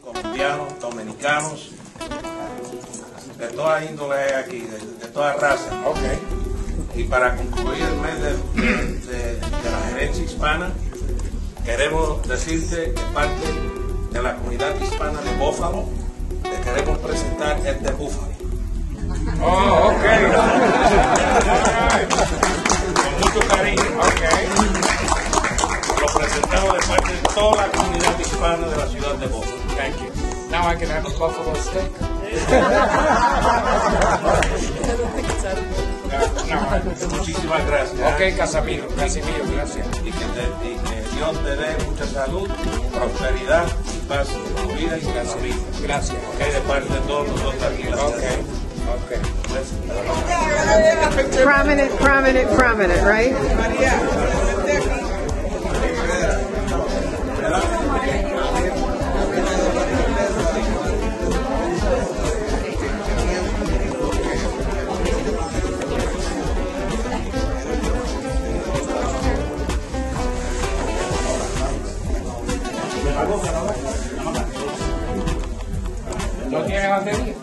colombianos, dominicanos, de toda índole hay aquí, de, de toda raza. Ok. Y para concluir el mes de, de- de la gerencia hispana, queremos decirte que parte de la comunidad hispana de Bófalo, te queremos presentar este búfalo. Oh, toda la comunidad hispana de la ciudad de Bófalo. Thank you. Now I can have a buffalo steak. no, Muchísimas gracias. Ok, Casimiro, Casimiro, gracias. Y que, te- y que Dios te dé mucha salud, prosperidad y paz en tu vida y en tu familia. Gracias. Ok, de parte de todos nosotros aquí Ok, ciudad. ok. Prominent, prominent, prominent, right? ¿No tiene batería?